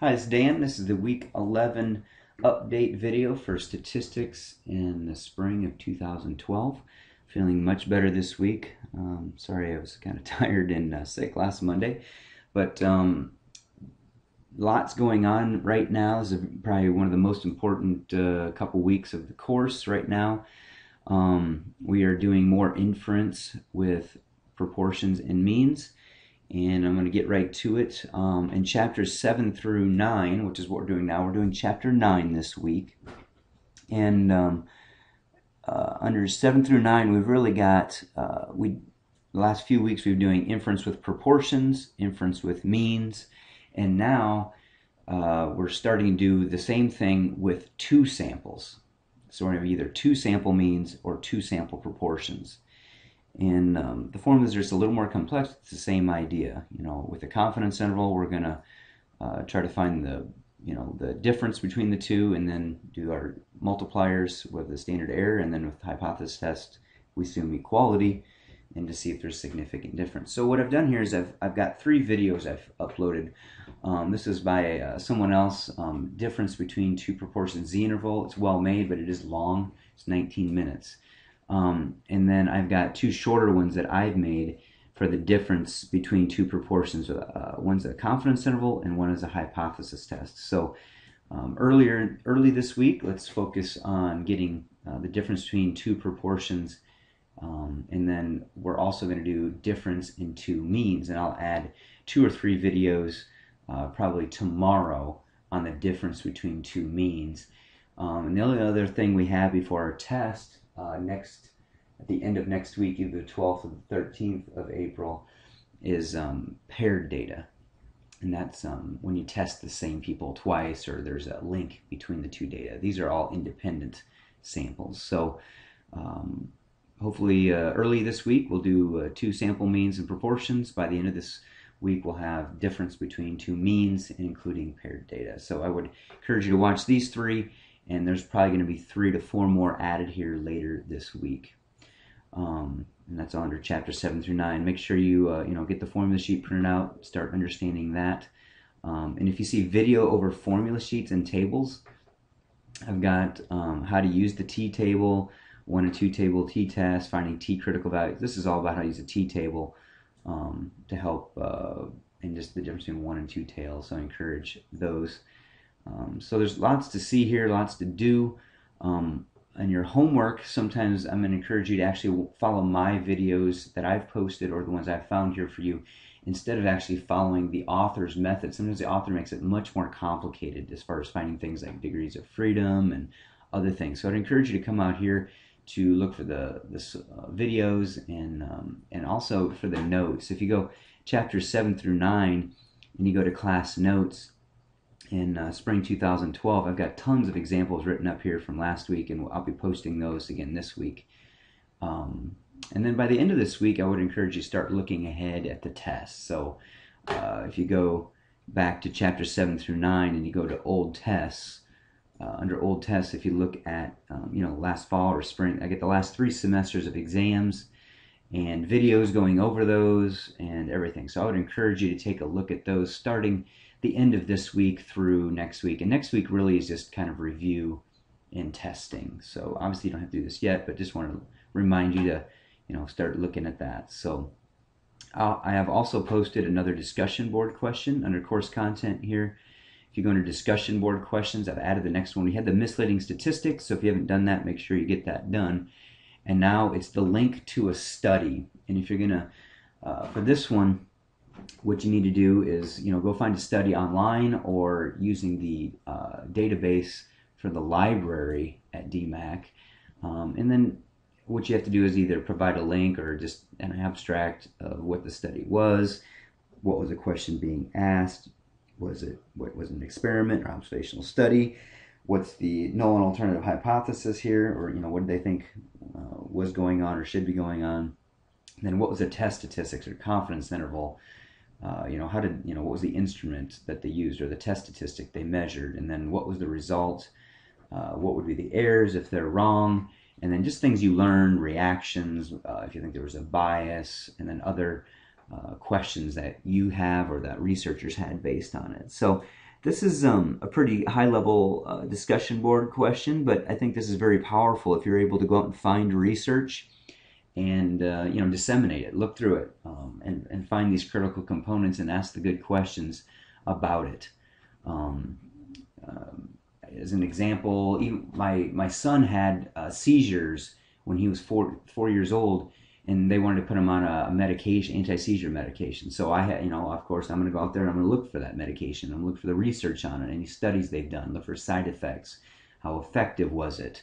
Hi, it's Dan. This is the week 11 update video for statistics in the spring of 2012. Feeling much better this week. Um, sorry, I was kind of tired and uh, sick last Monday, but um, lots going on right now. This is probably one of the most important uh, couple weeks of the course right now. Um, we are doing more inference with proportions and means and I'm going to get right to it. Um, in chapters 7 through 9, which is what we're doing now, we're doing chapter 9 this week. And um, uh, under 7 through 9, we've really got, uh, we the last few weeks we've been doing inference with proportions, inference with means, and now uh, we're starting to do the same thing with two samples. So we're going to have either two sample means or two sample proportions. And um, the formulas are just a little more complex. It's the same idea. You know, with the confidence interval, we're going to uh, try to find the you know the difference between the two, and then do our multipliers with the standard error, and then with the hypothesis test, we assume equality, and to see if there's significant difference. So what I've done here is I've I've got three videos I've uploaded. Um, this is by uh, someone else. Um, difference between two proportions z interval. It's well made, but it is long. It's 19 minutes. Um, and then I've got two shorter ones that I've made for the difference between two proportions. Uh, one's a confidence interval and one is a hypothesis test. So um, earlier, early this week, let's focus on getting uh, the difference between two proportions. Um, and then we're also going to do difference in two means. And I'll add two or three videos uh, probably tomorrow on the difference between two means. Um, and the only other thing we have before our test uh, next at the end of next week, either the 12th or the 13th of April, is um, paired data. And that's um, when you test the same people twice or there's a link between the two data. These are all independent samples. So um, hopefully uh, early this week we'll do uh, two sample means and proportions. By the end of this week we'll have difference between two means including paired data. So I would encourage you to watch these three and there's probably going to be three to four more added here later this week. Um, and that's under chapter seven through nine. Make sure you uh, you know get the formula sheet printed out, start understanding that. Um, and if you see video over formula sheets and tables, I've got um, how to use the t-table, one and two table t-test, finding t-critical values. This is all about how to use a t-table um, to help uh, and just the difference between one and two tails. So I encourage those. Um, so there's lots to see here, lots to do. Um, and your homework, sometimes I'm going to encourage you to actually follow my videos that I've posted or the ones I've found here for you instead of actually following the author's method. Sometimes the author makes it much more complicated as far as finding things like degrees of freedom and other things. So I'd encourage you to come out here to look for the, the uh, videos and, um, and also for the notes. If you go chapters 7 through 9 and you go to class notes, in uh, spring 2012. I've got tons of examples written up here from last week, and I'll be posting those again this week. Um, and then by the end of this week, I would encourage you to start looking ahead at the tests. So uh, if you go back to chapter 7 through 9 and you go to old tests, uh, under old tests, if you look at, um, you know, last fall or spring, I get the last three semesters of exams and videos going over those and everything. So I would encourage you to take a look at those starting the end of this week through next week. And next week really is just kind of review and testing. So obviously you don't have to do this yet, but just want to remind you to, you know, start looking at that. So I'll, I have also posted another discussion board question under course content here. If you go under discussion board questions, I've added the next one. We had the misleading statistics, so if you haven't done that, make sure you get that done. And now it's the link to a study. And if you're going to, uh, for this one, what you need to do is you know go find a study online or using the uh, database for the library at DMACC. Um, and then what you have to do is either provide a link or just an abstract of what the study was, what was the question being asked, was it what was an experiment or observational study, what's the null and alternative hypothesis here, or you know what did they think uh, was going on or should be going on, and then what was the test statistics or confidence interval uh, you know, how did, you know, what was the instrument that they used or the test statistic they measured, and then what was the result, uh, what would be the errors if they're wrong, and then just things you learn, reactions, uh, if you think there was a bias, and then other uh, questions that you have or that researchers had based on it. So This is um, a pretty high level uh, discussion board question, but I think this is very powerful if you're able to go out and find research and you know disseminate it, look through it, um, and and find these critical components and ask the good questions about it. Um, um as an example, my my son had uh, seizures when he was four four years old, and they wanted to put him on a medication, anti seizure medication. So I had, you know, of course, I'm going to go out there and I'm going to look for that medication. I'm going to look for the research on it, any studies they've done, look for side effects, how effective was it.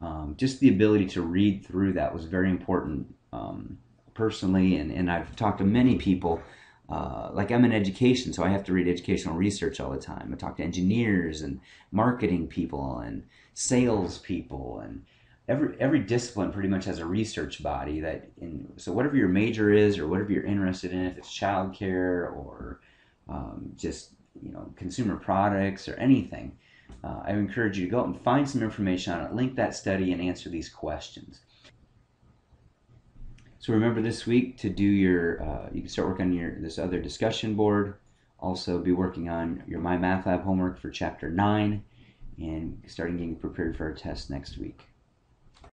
Um, just the ability to read through that was very important um, personally, and, and I've talked to many people. Uh, like I'm in education, so I have to read educational research all the time. I talk to engineers and marketing people and sales people and every every discipline pretty much has a research body that in so whatever your major is or whatever you're interested in, if it's childcare or um, just you know consumer products or anything, uh, I encourage you to go out and find some information on it, link that study, and answer these questions. So remember this week to do your uh, you can start working on your this other discussion board. Also be working on your My Math Lab homework for chapter nine and starting getting prepared for our test next week.